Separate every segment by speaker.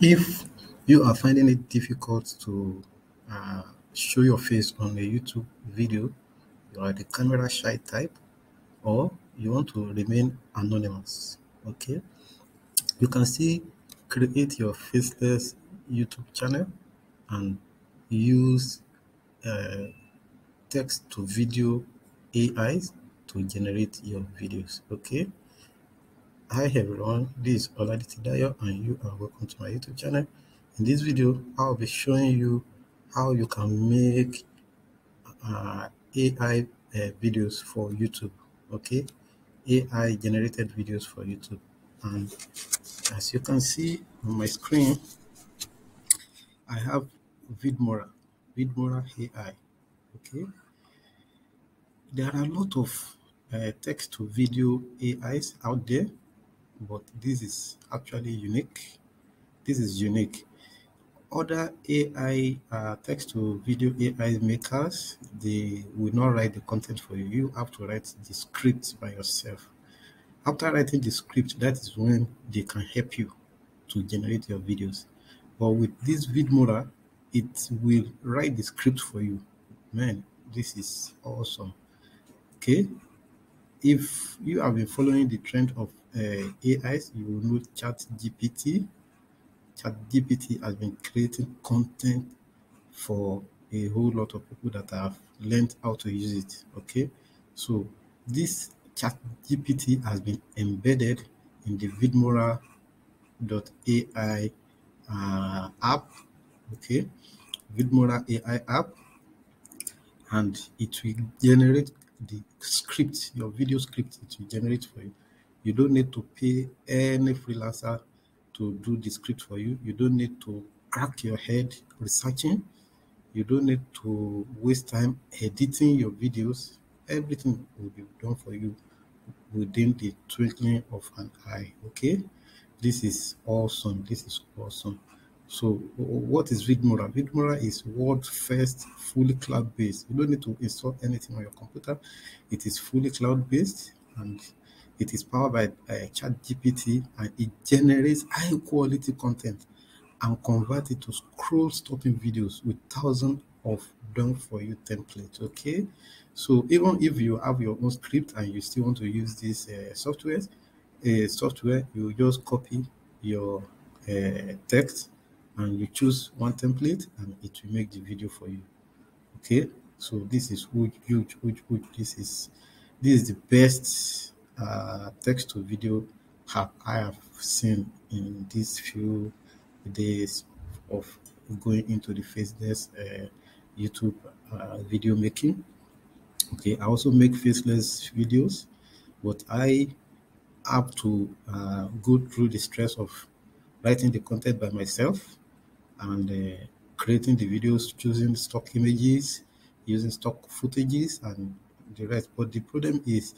Speaker 1: If you are finding it difficult to uh, show your face on a YouTube video, you are the camera shy type, or you want to remain anonymous, okay? You can see create your faceless YouTube channel and use uh, text to video AIs to generate your videos. Okay. Hi everyone, this is Oladiti Dayo and you are welcome to my YouTube channel. In this video, I'll be showing you how you can make uh, AI uh, videos for YouTube. Okay, AI generated videos for YouTube. And as you can see on my screen, I have Vidmora, Vidmora AI. Okay, there are a lot of uh, text to video AIs out there, but this is actually unique. This is unique. Other AI uh, text to video AI makers, they will not write the content for you. You have to write the script by yourself. After writing the script, that is when they can help you to generate your videos. But with this Vidmora, it will write the script for you. Man, this is awesome. Okay, if you have been following the trend of uh, AIs, you will know ChatGPT. ChatGPT has been creating content for a whole lot of people that have learned how to use it. Okay, so this ChatGPT has been embedded in the Vidmora.ai uh, app. Okay, Vidmora AI app, and it will generate the script, your video script, it will generate for you. You don't need to pay any freelancer to do the script for you. You don't need to crack your head researching. You don't need to waste time editing your videos. Everything will be done for you within the twinkling of an eye. Okay, this is awesome. This is awesome. So, what is Vidmora? Vidmora is world first fully cloud based. You don't need to install anything on your computer. It is fully cloud based and it is powered by uh, Chat GPT and it generates high quality content and convert it to scroll stopping videos with thousands of done for you templates. Okay, so even if you have your own script and you still want to use this uh, software, uh, software, you just copy your uh, text and you choose one template and it will make the video for you. Okay? So this is huge huge huge huge. This is this is the best uh, text to video app i have seen in these few days of going into the faceless uh, youtube uh, video making. Okay? I also make faceless videos but i have to uh, go through the stress of writing the content by myself and uh, creating the videos, choosing stock images, using stock footages, and the rest. But the problem is,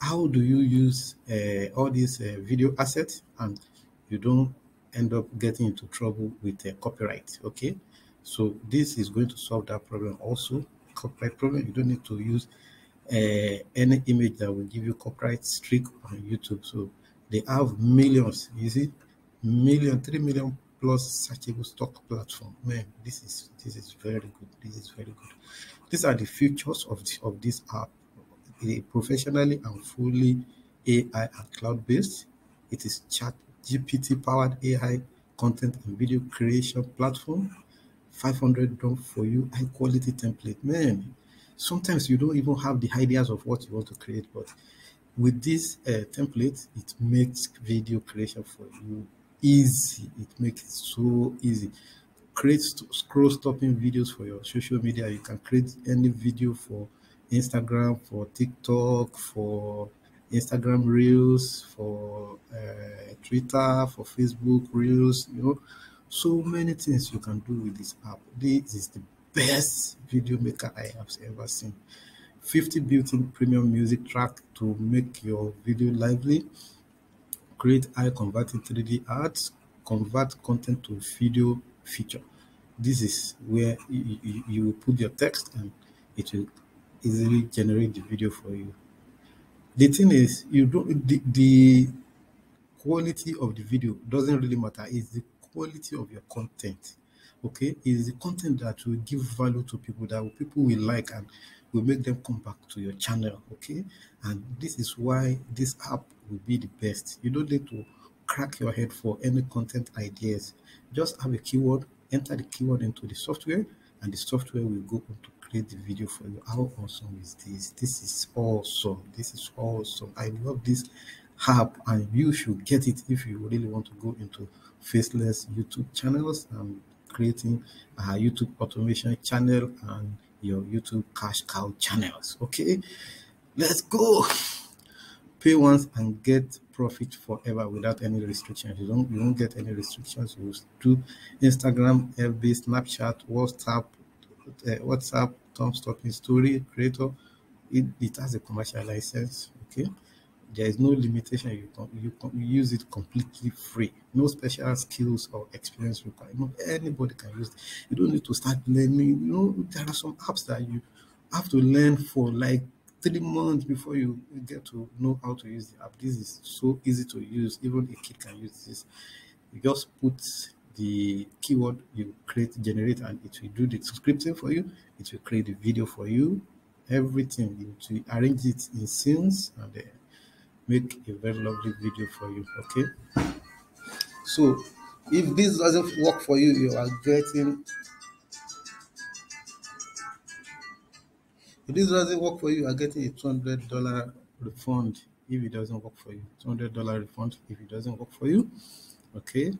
Speaker 1: how do you use uh, all these uh, video assets and you don't end up getting into trouble with uh, copyright? Okay, so this is going to solve that problem also. Copyright problem. You don't need to use uh, any image that will give you copyright strike on YouTube. So they have millions. You see, million, three million plus searchable stock platform. Man, this is this is very good. This is very good. These are the features of the, of this app. It professionally and fully AI and cloud based. It is Chat GPT powered AI content and video creation platform. 500 done for you, high quality template. Man, sometimes you don't even have the ideas of what you want to create, but with this uh, template, it makes video creation for you easy. It makes it so easy. Create scroll stopping videos for your social media. You can create any video for Instagram, for TikTok, for Instagram Reels, for uh, Twitter, for Facebook Reels. You know, so many things you can do with this app. This is the best video maker I have ever seen. 50 built-in premium music track to make your video lively create high converting 3D art, convert content to video feature. This is where you, you, will put your text and it will easily generate the video for you. The thing is, you don't the, the quality of the video doesn't really matter. It's the quality of your content. Okay, it's the content that will give value to people that people will like and will make them come back to your channel. Okay, and this is why this app will be the best. You don't need to crack your head for any content ideas. Just have a keyword, enter the keyword into the software, and the software will go on to create the video for you. How awesome is this? This is awesome. This is awesome. I love this app, and you should get it if you really want to go into faceless YouTube channels and creating a YouTube automation channel and your YouTube cash cow channels. Okay, let's go. Pay once and get profit forever without any restrictions. You don't you don't get any restrictions. You do Instagram, FB, Snapchat, WhatsApp, uh, WhatsApp, Tom Talking Story, Creator. It, it has a commercial license. Okay, there is no limitation. You can, you can use it completely free. No special skills or experience required. No, anybody can use it. You don't need to start learning. You know, there are some apps that you have to learn for like three months before you get to know how to use the app. This is so easy to use. Even a kid can use this. You just put the keyword you create, generate, and it will do the scripting for you. It will create the video for you. Everything. It will arrange it in scenes and make a very lovely video for you. Okay. So if this doesn't work for you, you are getting If this doesn't work for you, you are getting a $200 refund if it doesn't work for you. $200 refund if it doesn't work for you. Okay.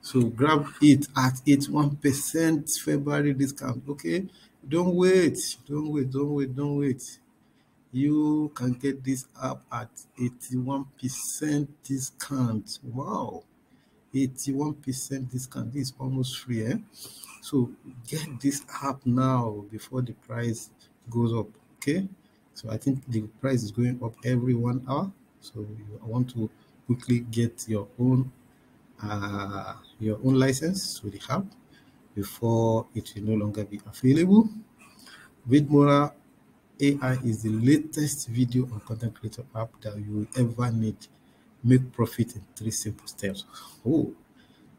Speaker 1: So grab it at 81% February discount. Okay. Don't wait. Don't wait. Don't wait. Don't wait. You can get this app at 81% discount. Wow. 81% discount. This is almost free. Eh? So get this app now before the price goes up okay? So i think the price is going up every one hour. So you want to quickly get your own uh, your own license to the app before it will no longer be available. Vidmora ai is the latest video and content creator app that you will ever need. Make profit in three simple steps. Oh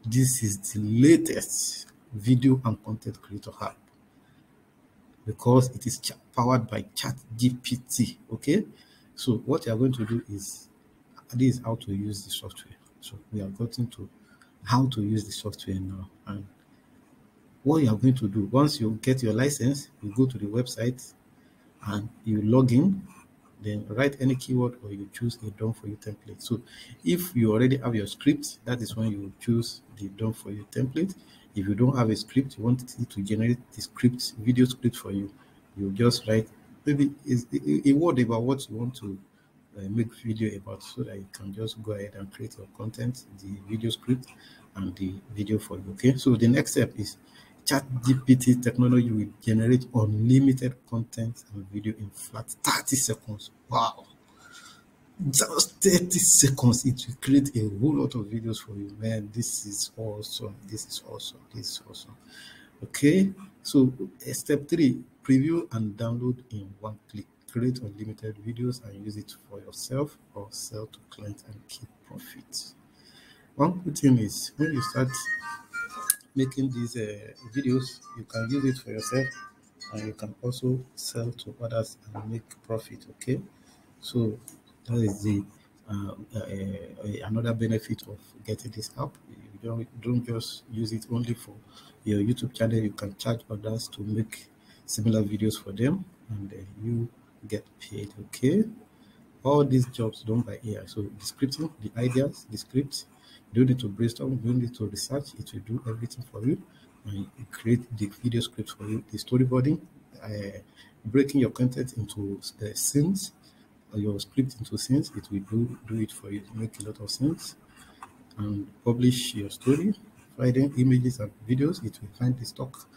Speaker 1: this is the latest video and content creator app because it is powered by chat gpt okay? So what you are going to do is this is how to use the software. So we are getting to how to use the software now. And what you are going to do once you get your license you go to the website and you log in then write any keyword or you choose a done for you template. So if you already have your script that is when you choose the done for you template. If you don't have a script, you want it to generate the script, video script for you, you just write maybe a, a word about what you want to uh, make video about so that you can just go ahead and create your content, the video script and the video for you. Okay, so the next step is chat GPT technology will generate unlimited content and video in flat 30 seconds. Wow. Just 30 seconds it will create a whole lot of videos for you. Man this is awesome. This is awesome. This is awesome. Okay? So uh, step three preview and download in one click create unlimited videos and use it for yourself or sell to clients and keep profit one good thing is when you start making these uh, videos you can use it for yourself and you can also sell to others and make profit okay so that is the uh, uh, uh, another benefit of getting this app. You don't, don't just use it only for your YouTube channel. You can charge others to make similar videos for them, and you get paid. Okay. All these jobs done by AI. So the scripting, the ideas, the scripts. You don't need to brainstorm. You don't need to research. It will do everything for you. And create the video script for you. The storyboarding, uh, breaking your content into uh, scenes your script into scenes, it will do, do it for you, make a lot of sense, and publish your story, finding images and videos, it will find the stock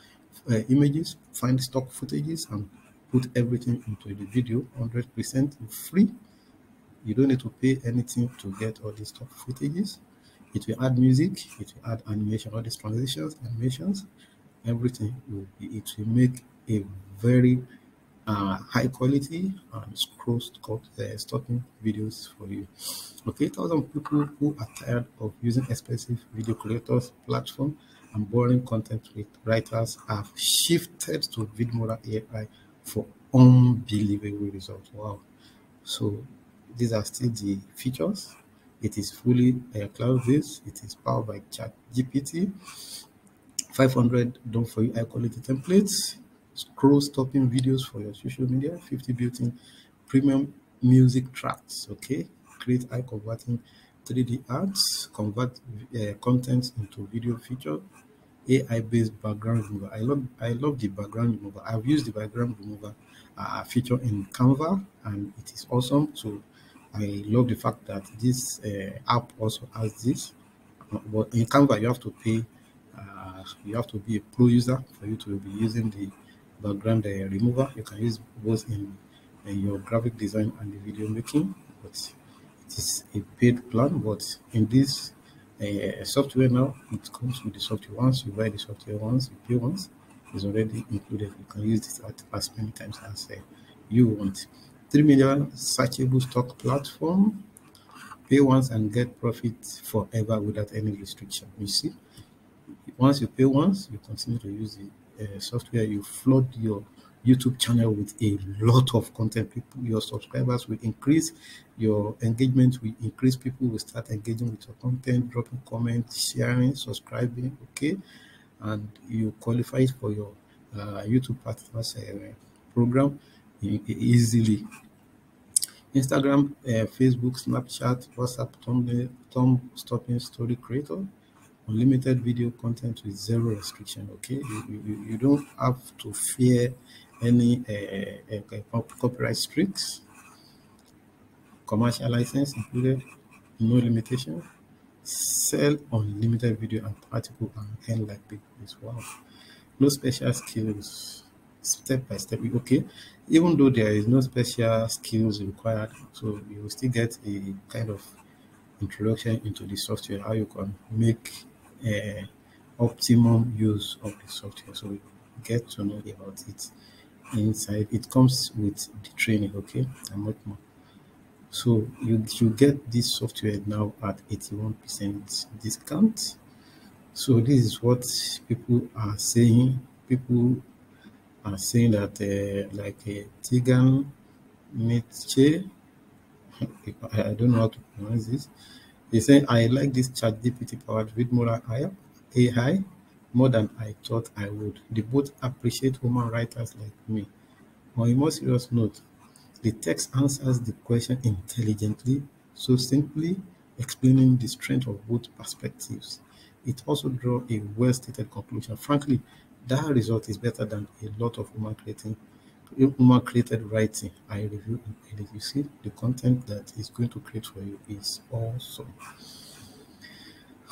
Speaker 1: uh, images, find stock footages, and put everything into the video 100% free. You don't need to pay anything to get all these stock footages. It will add music, it will add animation, all these transitions, animations, everything will be, it will make a very uh, high quality and scroll uh, stopping videos for you. Okay, thousand people who are tired of using expensive video creators platform and boring content with writers have shifted to Vidmora AI for unbelievable results. Wow. So these are still the features. It is fully uh, cloud-based. It is powered by ChatGPT. 500 done for you high quality templates scroll stopping videos for your social media, 50 built-in premium music tracks, okay? Create high converting 3D ads, convert uh, content into video feature, AI-based background remover. I love I love the background remover. I've used the background remover uh, feature in Canva and it is awesome. So I love the fact that this uh, app also has this. But in Canva, you have to pay. Uh, you have to be a pro user for you to be using the background uh, remover. You can use both in, in your graphic design and the video making, but it is a paid plan. But in this uh, software now, it comes with the software once you buy the software once, you pay once, it's already included. You can use this at as many times as uh, you want. 3 million searchable stock platform. Pay once and get profit forever without any restriction. You see, once you pay once, you continue to use the uh, software, you flood your YouTube channel with a lot of content. People, your subscribers will increase, your engagement will increase. People will start engaging with your content, dropping comments, sharing, subscribing. Okay, and you qualify for your uh, YouTube Partners uh, program easily. Instagram, uh, Facebook, Snapchat, WhatsApp, Thumbnail, Thumb Stopping Story Creator unlimited video content with zero restriction. Okay, you, you, you don't have to fear any uh, copyright strikes. Commercial license included, no limitation. Sell unlimited video and article and earn like big as well. No special skills. Step by step. Okay, even though there is no special skills required, so you will still get a kind of introduction into the software, how you can make uh, optimum use of the software. So get to know about it inside. It comes with the training, okay, and much more. So you you get this software now at 81% discount. So this is what people are saying. People are saying that uh, like a uh, Tigan Mitche, I don't know how to pronounce this They say, I like this chat GPT powered Vidmora AI more than I thought I would. They both appreciate human writers like me. On a more serious note, the text answers the question intelligently, so simply explaining the strength of both perspectives. It also draws a well-stated conclusion. Frankly, that result is better than a lot of human creating human created writing I review and if you see the content that is going to create for you is awesome.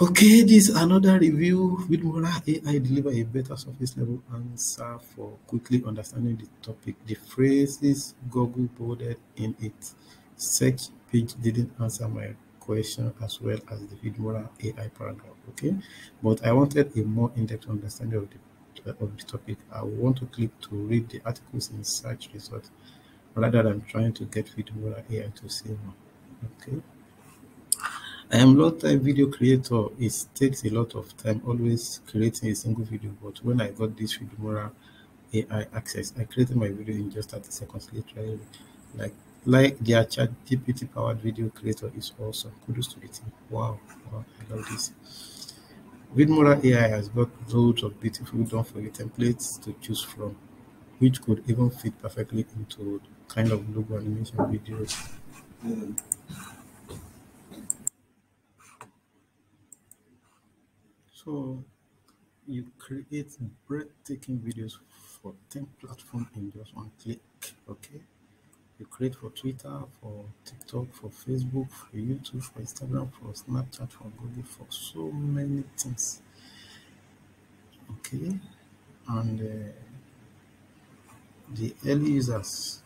Speaker 1: Okay, this is another review. Vidmora AI deliver a better surface level answer for quickly understanding the topic. The phrases Google boarded in its search page didn't answer my question as well as the Vidmora AI paragraph. Okay, but I wanted a more in-depth understanding of the of the topic, I want to click to read the articles in search result rather than trying to get video AI to see more. Okay. I am not a video creator. It takes a lot of time always creating a single video. But when I got this Vidmora AI access, I created my video in just 30 seconds literally. Like like their chat GPT powered video creator is awesome. Kudos to the team. Wow, wow, I love this. Vidmora AI has got loads of beautiful done-for-you templates to choose from, which could even fit perfectly into kind of logo animation videos. Mm. So you create breathtaking videos for 10 platforms in just one click, okay? You create for Twitter, for TikTok, for Facebook, for YouTube, for Instagram, for Snapchat, for Google, for so many things. Okay, and uh, the early users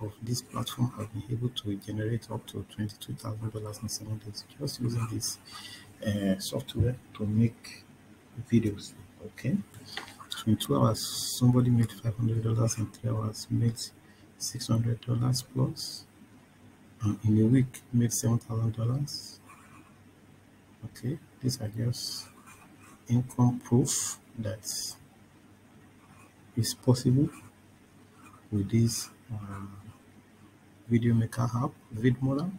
Speaker 1: of this platform have been able to generate up to $22,000 in seven days just using this uh, software to make videos. Okay, in two hours, somebody made $500, in three hours, made $600 plus. And in a week made $7,000 okay these are just income proof that is possible with this um, video maker app vidmora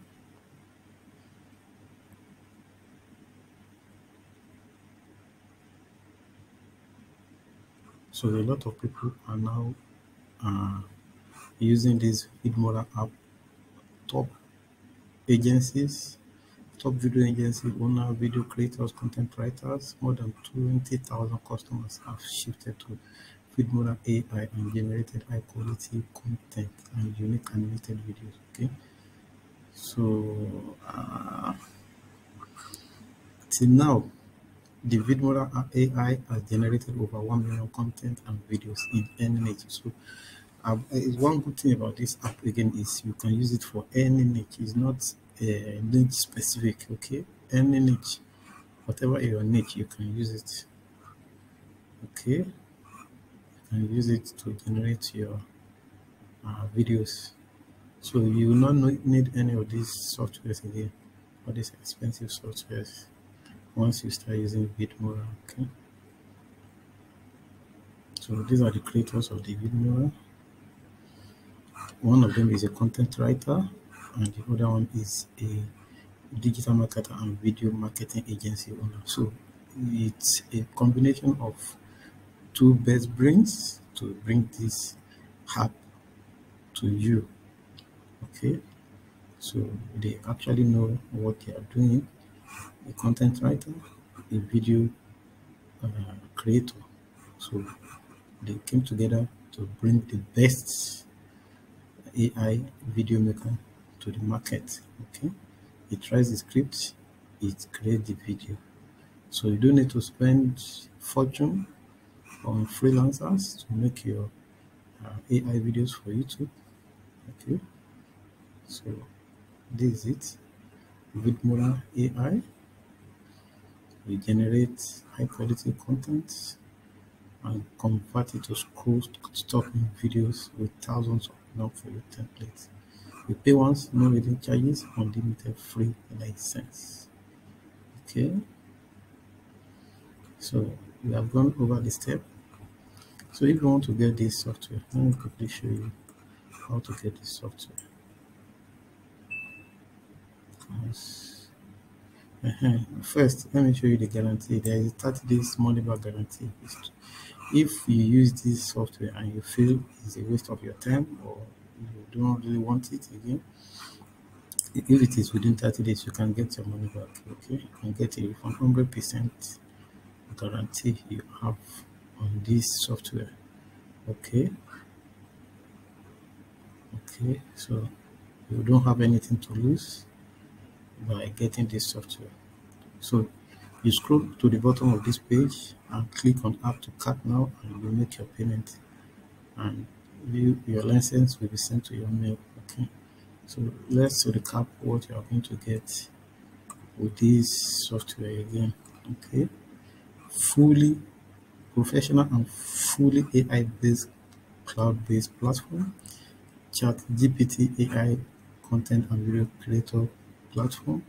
Speaker 1: so a lot of people are now uh, using this vidmora app top agencies top video agency owner, video creators, content writers, more than 20,000 customers have shifted to Vidmora AI and generated high quality content and unique animated videos. Okay, so uh, till now, the Vidmora AI has generated over 1 million content and videos in any niche. So, uh, one good thing about this app again is you can use it for any niche. It's not uh, niche specific okay any niche whatever your niche you can use it okay you can use it to generate your uh, videos so you will not need any of these softwares again all these expensive softwares once you start using Vidmora okay so these are the creators of the Vidmora one of them is a content writer and the other one is a digital marketer and video marketing agency owner. So it's a combination of two best brains to bring this app to you. Okay, so they actually know what they are doing. A content writer, a video uh, creator. So they came together to bring the best AI video maker to the market okay? It writes the script it creates the video. So you don't need to spend fortune on freelancers to make your uh, AI videos for YouTube okay? So this is it. Vidmora AI we generate high quality content and convert it to scroll stopping videos with thousands of log for your templates you pay once, no hidden charges, unlimited free license. Okay. So we have gone over the step. So if you want to get this software, let me quickly show you how to get this software. Uh -huh. First, let me show you the guarantee. There is a 30 days money back guarantee. If you use this software and you feel it's a waste of your time or you don't really want it again, if it is within 30 days, you can get your money back. Okay, you can get a 100% guarantee you have on this software. Okay, okay, so you don't have anything to lose by getting this software. So you scroll to the bottom of this page and click on app to cart now and you make your payment and you, your license will be sent to your mail. Okay, so let's recap what you are going to get with this software again. Okay, fully professional and fully AI based cloud based platform, Chat GPT AI content and video creator platform,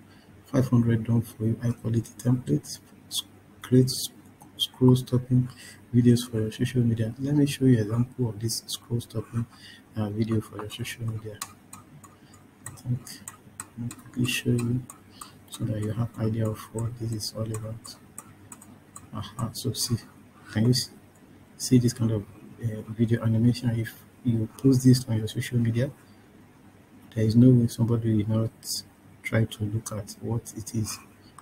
Speaker 1: 500 done for you high quality templates, create scroll stopping videos for your social media. Let me show you an example of this scroll stopping uh, video for your social media. I think quickly show you so that you have idea of what this is all about. Aha, so see, can you see, see this kind of uh, video animation? If you post this on your social media, there is no way somebody will not try to look at what it is.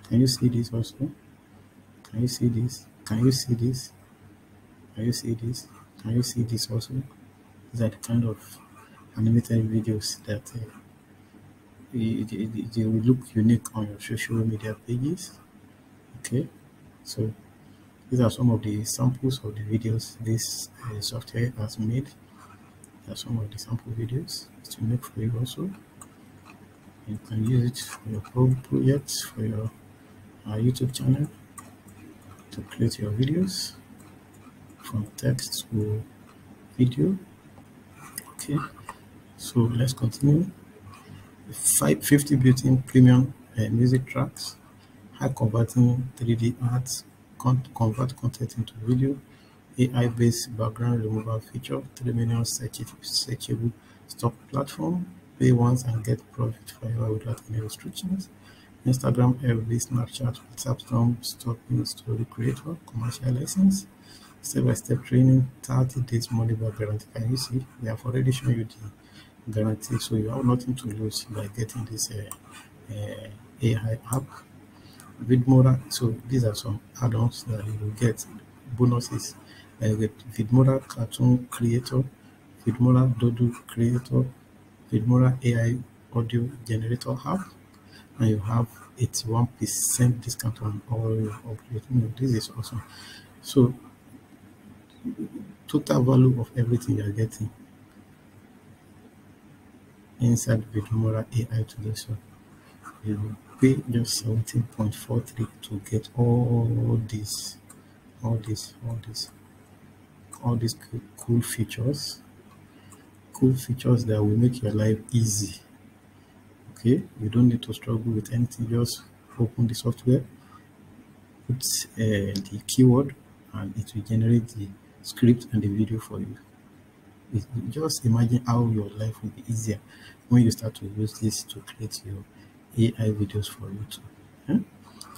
Speaker 1: Can you see this also? Can you see this? Can you see this? Can you see this? Can you see this also? These are the kind of animated videos that uh, they, they, will look unique on your social media pages. Okay, so these are some of the samples of the videos this uh, software has made. There are some of the sample videos to make for you also. You can use it for your home projects, for your uh, YouTube channel to create your videos from text to video okay So let's continue. Five, 50 built-in premium uh, music tracks, high converting 3D art, con convert content into video, AI-based background removal feature, 3 million searchable stock platform, pay once and get profit forever without any restrictions. Instagram, FB, Snapchat, WhatsApp, Storm, stopping story creator, commercial license, step-by-step training, 30 days money back guarantee. Can you see? We have already shown you the guarantee, so you have nothing to lose by getting this uh, uh, AI app. Vidmora, so these are some add-ons that you will get, bonuses. Uh, Vidmora Cartoon Creator, Vidmora Dodo Creator, Vidmora AI Audio Generator app, and you have 81% discount on all your upgrades. This is awesome. So total value of everything you're getting inside Vidmora AI today. So you pay just 17.43 to get all these, all this, all this, all these cool features, cool features that will make your life easy. Okay, you don't need to struggle with anything. Just open the software, put uh, the keyword, and it will generate the script and the video for you. It, just imagine how your life will be easier when you start to use this to create your AI videos for YouTube. Yeah?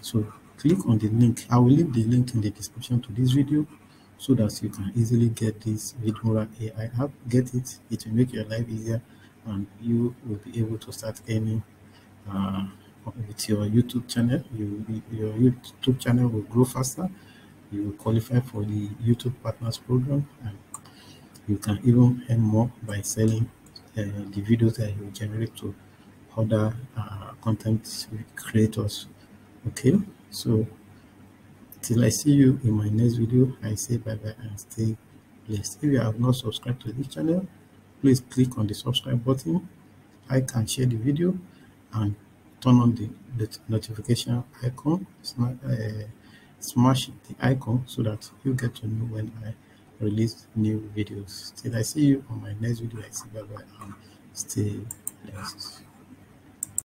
Speaker 1: So click on the link. I will leave the link in the description to this video so that you can easily get this Vidmora AI app. Get it. It will make your life easier and you will be able to start earning uh, with your YouTube channel. You, your YouTube channel will grow faster you will qualify for the YouTube Partners Program and you can even earn more by selling uh, the videos that you generate to other uh, content creators. Okay, so till I see you in my next video, I say bye bye and stay blessed. If you have not subscribed to this channel, please click on the subscribe button. I can share the video and turn on the, notification icon. Not, uh, smash the icon so that you get to know when I release new videos. Till I see you on my next video, I say bye bye and stay blessed.